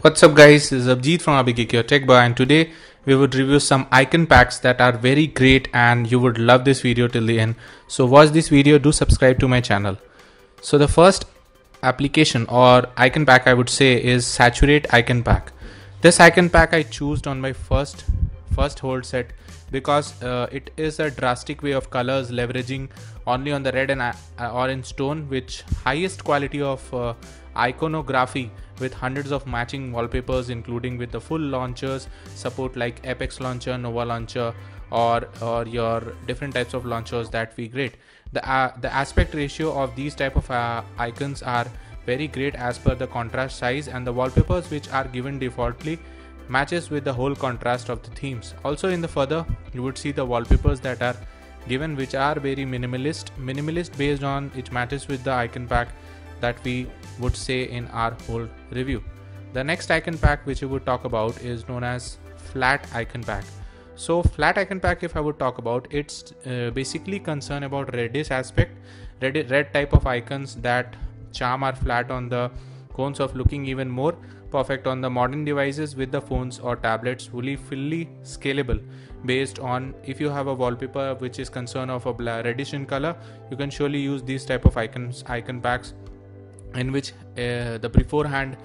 What's up guys, this is Abhijit from Abhigeeky tech boy and today we would review some icon packs that are very great and you would love this video till the end. So watch this video, do subscribe to my channel. So the first application or icon pack I would say is Saturate Icon Pack. This icon pack I chose on my first first hold set because uh, it is a drastic way of colors leveraging only on the red and uh, orange tone which highest quality of uh, iconography with hundreds of matching wallpapers including with the full launchers support like apex launcher nova launcher or or your different types of launchers that we great the uh, the aspect ratio of these type of uh, icons are very great as per the contrast size and the wallpapers which are given defaultly matches with the whole contrast of the themes also in the further you would see the wallpapers that are given which are very minimalist minimalist based on it matches with the icon pack that we would say in our whole review. The next icon pack which we would talk about is known as flat icon pack. So flat icon pack if I would talk about it's uh, basically concern about reddish aspect red, red type of icons that charm are flat on the cones of looking even more perfect on the modern devices with the phones or tablets fully fully scalable based on if you have a wallpaper which is concern of a reddish in color you can surely use these type of icons icon packs in which uh, the beforehand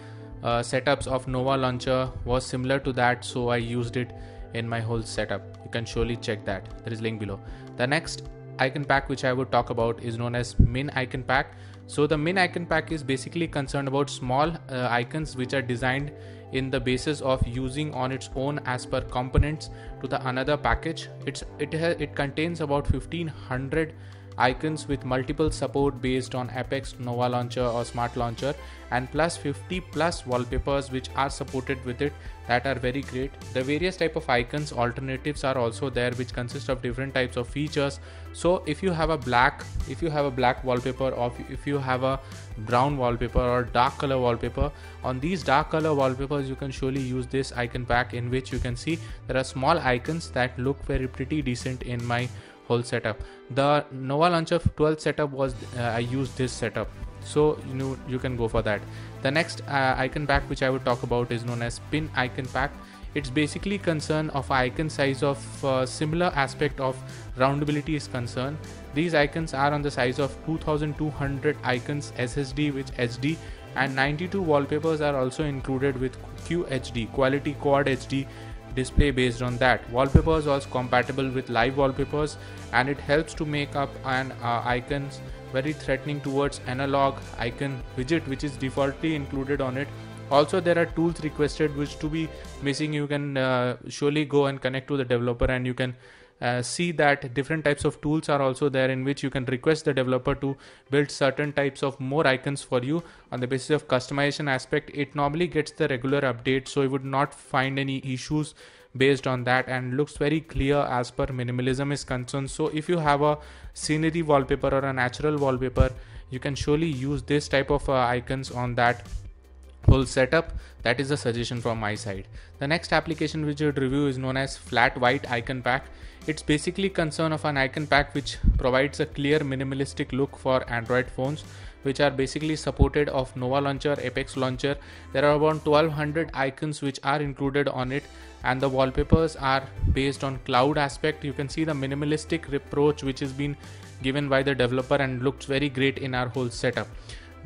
uh, setups of Nova launcher was similar to that so I used it in my whole setup. You can surely check that. There is link below. The next icon pack which I would talk about is known as min icon pack. So the min icon pack is basically concerned about small uh, icons which are designed in the basis of using on its own as per components to the another package. It's it has it contains about 1500 icons with multiple support based on Apex, Nova Launcher or Smart Launcher and plus 50 plus wallpapers which are supported with it that are very great. The various type of icons alternatives are also there which consist of different types of features. So if you have a black, if you have a black wallpaper or if you have a brown wallpaper or dark color wallpaper, on these dark color wallpapers you can surely use this icon pack in which you can see there are small icons that look very pretty decent in my whole setup. The nova launcher 12 setup was uh, i used this setup. So you know you can go for that. The next uh, icon pack which i would talk about is known as Pinn icon pack. It's basically concern of icon size of uh, similar aspect of roundability is concerned these icons are on the size of 2200 icons ssd with hd and 92 wallpapers are also included with qhd quality quad hd display based on that. Wallpapers also compatible with live wallpapers and it helps to make up an uh, icons very threatening towards analog icon widget which is defaultly included on it also there are tools requested which to be missing you can uh, surely go and connect to the developer and you can uh, see that different types of tools are also there in which you can request the developer to build certain types of more icons for you. On the basis of customization aspect it normally gets the regular update so you would not find any issues based on that and looks very clear as per minimalism is concerned. So if you have a scenery wallpaper or a natural wallpaper you can surely use this type of uh, icons on that whole setup. That is a suggestion from my side. The next application which would review is known as flat white icon pack. It's basically concern of an icon pack which provides a clear minimalistic look for android phones which are basically supported of nova launcher apex launcher. There are about 1200 icons which are included on it and the wallpapers are based on cloud aspect. You can see the minimalistic approach which has been given by the developer and looks very great in our whole setup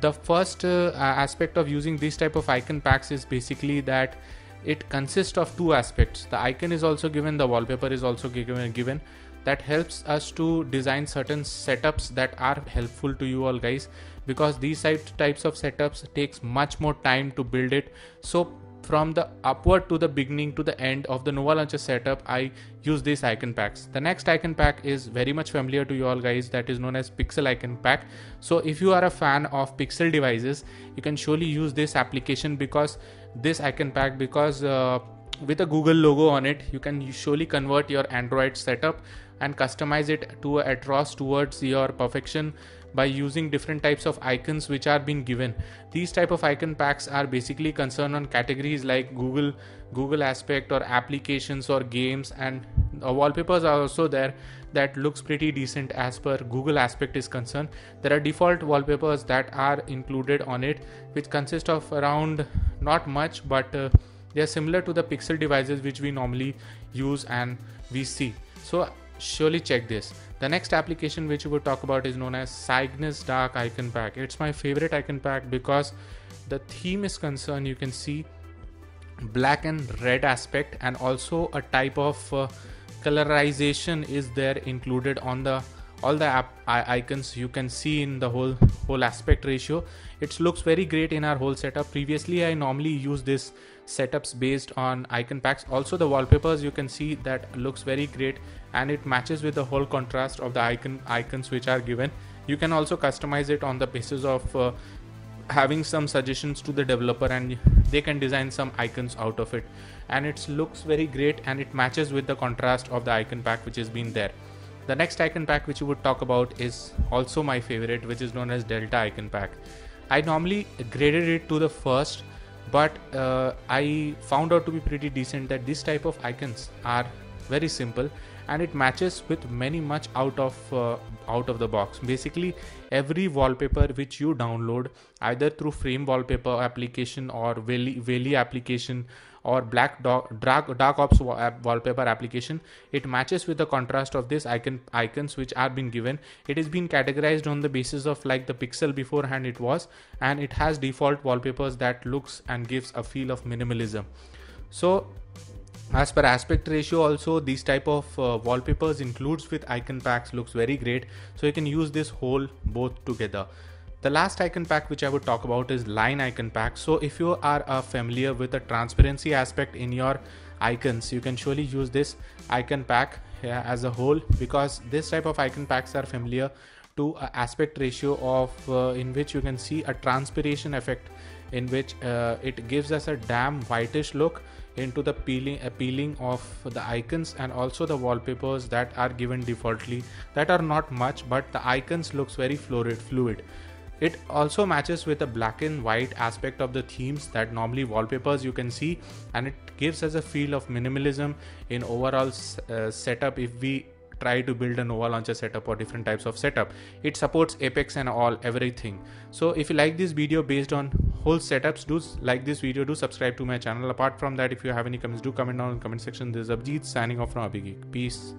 the first uh, aspect of using this type of icon packs is basically that it consists of two aspects. The icon is also given the wallpaper is also given given. That helps us to design certain setups that are helpful to you all guys because these types of setups takes much more time to build it. So from the upward to the beginning to the end of the Nova Launcher setup, I use these icon packs. The next icon pack is very much familiar to you all guys that is known as Pixel icon pack. So if you are a fan of Pixel devices, you can surely use this application because this icon pack because uh, with a Google logo on it, you can surely convert your Android setup and customize it to a across towards your perfection by using different types of icons which are being given. These type of icon packs are basically concerned on categories like google google aspect or applications or games and wallpapers are also there that looks pretty decent as per google aspect is concerned. There are default wallpapers that are included on it which consist of around not much but uh, they are similar to the pixel devices which we normally use and we see. So surely check this. The next application which we will talk about is known as cygnus dark icon pack. It's my favorite icon pack because the theme is concerned. You can see black and red aspect and also a type of uh, colorization is there included on the all the app icons you can see in the whole whole aspect ratio. It looks very great in our whole setup. Previously i normally use this setups based on icon packs. Also the wallpapers you can see that looks very great and it matches with the whole contrast of the icon icons which are given. You can also customize it on the basis of uh, having some suggestions to the developer and they can design some icons out of it. And it looks very great and it matches with the contrast of the icon pack which has been there the next icon pack which we would talk about is also my favorite which is known as delta icon pack. I normally graded it to the first but uh, i found out to be pretty decent that this type of icons are very simple and it matches with many much out of uh, out of the box. Basically every wallpaper which you download either through frame wallpaper application or Wally application or black dark, dark ops wallpaper application it matches with the contrast of this icon icons which are been given. It is been categorized on the basis of like the pixel beforehand it was and it has default wallpapers that looks and gives a feel of minimalism. So as per aspect ratio also these type of uh, wallpapers includes with icon packs looks very great. So you can use this whole both together the last icon pack which I would talk about is line icon pack. So if you are uh, familiar with the transparency aspect in your icons, you can surely use this icon pack yeah, as a whole because this type of icon packs are familiar to aspect ratio of uh, in which you can see a transpiration effect in which uh, it gives us a damn whitish look into the peeling peeling of the icons and also the wallpapers that are given defaultly that are not much but the icons looks very fluid fluid it also matches with the black and white aspect of the themes that normally wallpapers you can see and it gives us a feel of minimalism in overall uh, setup if we try to build a Nova launcher setup or different types of setup. It supports Apex and all everything. So if you like this video based on whole setups, do like this video, do subscribe to my channel. Apart from that, if you have any comments, do comment down in the comment section. This is Abhijit signing off from Abhigeek. Peace.